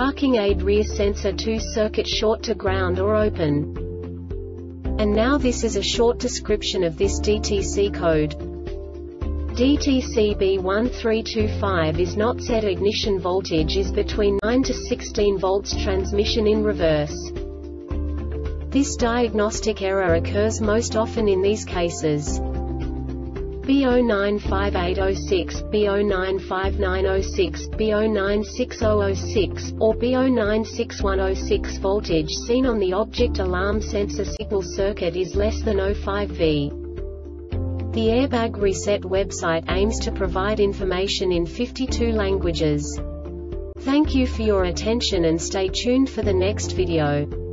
Parking aid rear sensor 2 circuit short to ground or open. And now this is a short description of this DTC code. DTC B1325 is not set ignition voltage is between 9 to 16 volts transmission in reverse. This diagnostic error occurs most often in these cases. B095806, B095906, B096006, or B096106 voltage seen on the object alarm sensor signal circuit is less than 05V. The Airbag Reset website aims to provide information in 52 languages. Thank you for your attention and stay tuned for the next video.